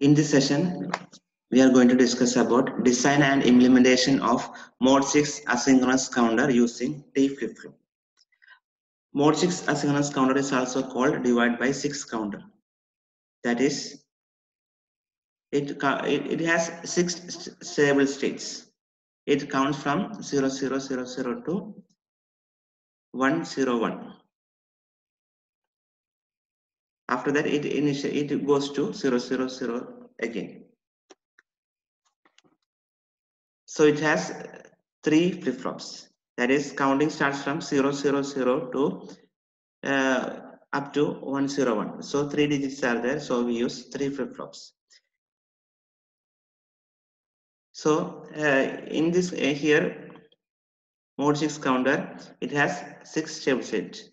In this session, we are going to discuss about design and implementation of Mod 6 asynchronous counter using T flip-flop. Mod 6 asynchronous counter is also called divide by 6 counter. That is, it, it, has six stable states. It counts from 0, 0, 0, 0 to 1, 0, 1 after that it initial it goes to 0 0 0 again. So it has three flip-flops. That is counting starts from 0 0 0 to uh, up to 101 so three digits are there. So we use three flip-flops. So uh, in this uh, here mod 6 counter it has six stable state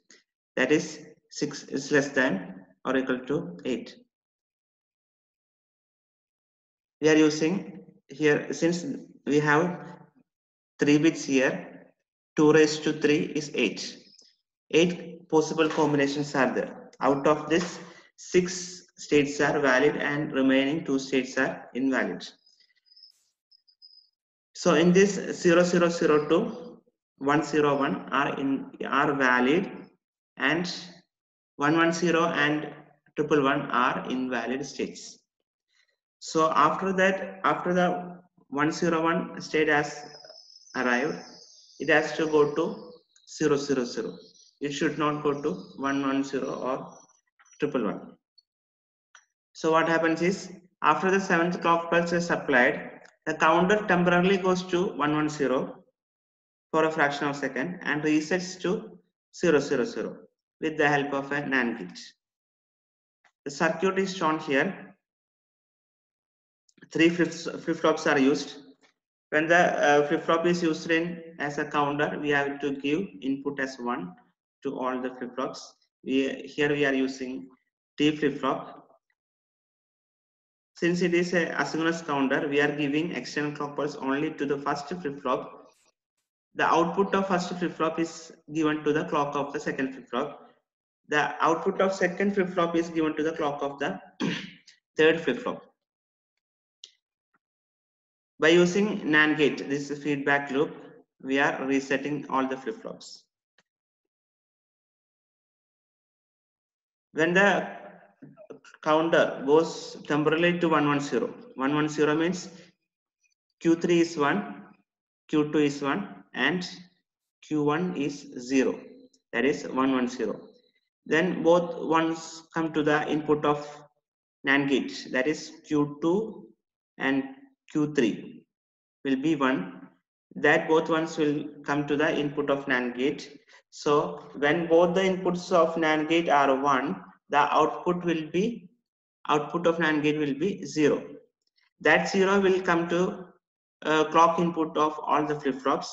that is 6 is less than or equal to 8. We are using here, since we have 3 bits here, 2 raised to 3 is 8. 8 possible combinations are there. Out of this, 6 states are valid and remaining 2 states are invalid. So in this 0002 101 are in are valid and 110 and triple one are invalid states. So after that, after the 101 state has arrived, it has to go to 000. It should not go to 110 or triple one. So what happens is after the seventh clock pulse is applied, the counter temporarily goes to 110 for a fraction of a second and resets to 000 with the help of a NAND gate. The circuit is shown here. Three flip-flops are used. When the uh, flip-flop is used in as a counter, we have to give input as 1 to all the flip-flops. We, here we are using T flip-flop. Since it is a asynchronous counter, we are giving external clock pulse only to the first flip-flop. The output of first flip-flop is given to the clock of the second flip-flop the output of second flip-flop is given to the clock of the third flip-flop. By using NAND gate, this is feedback loop, we are resetting all the flip-flops. When the counter goes temporarily to 110, 110 means Q3 is 1, Q2 is 1 and Q1 is 0 that is 110 then both ones come to the input of NAND gate that is Q2 and Q3 will be 1 that both ones will come to the input of NAND gate so when both the inputs of NAND gate are 1 the output will be output of NAND gate will be 0 that 0 will come to uh, clock input of all the flip-flops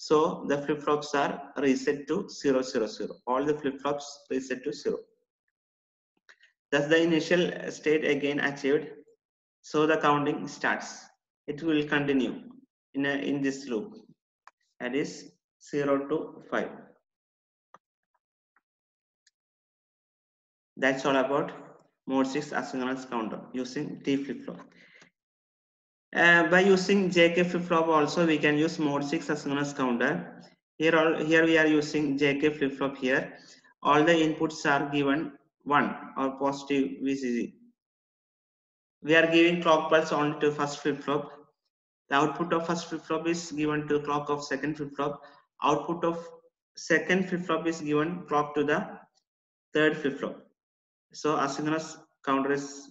so the flip-flops are reset to 0, 0, 0. All the flip-flops reset to 0. Thus the initial state again achieved. So the counting starts. It will continue in, a, in this loop. That is 0 to 5. That's all about mod 6 asynchronous counter using T flip-flop. Uh, by using JK flip-flop also we can use mode 6 asynchronous counter. Here, all, here we are using JK flip-flop here. All the inputs are given 1 or positive VCC. We are giving clock pulse only to first flip-flop. The output of first flip-flop is given to clock of second flip-flop. Output of second flip-flop is given clock to the third flip-flop. So asynchronous counter is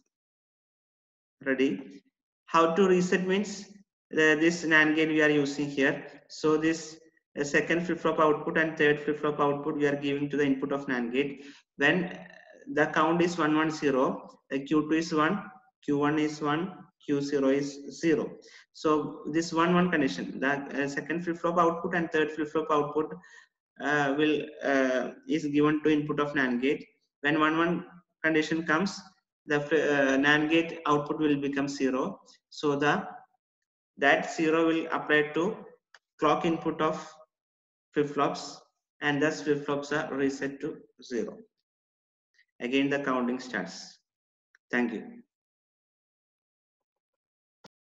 ready how to reset means uh, this NAND gate we are using here. So this uh, second flip-flop output and third flip-flop output we are giving to the input of NAND gate. When the count is 110, the Q2 is 1, Q1 is 1, Q0 is 0. So this 1 1 condition, the uh, second flip-flop output and third flip-flop output uh, will uh, is given to input of NAND gate. When 1 1 condition comes, the uh, NAND gate output will become 0. So the that 0 will apply to clock input of flip-flops and thus flip-flops are reset to 0. Again the counting starts. Thank you.